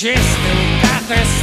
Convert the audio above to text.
Chester, Catherine.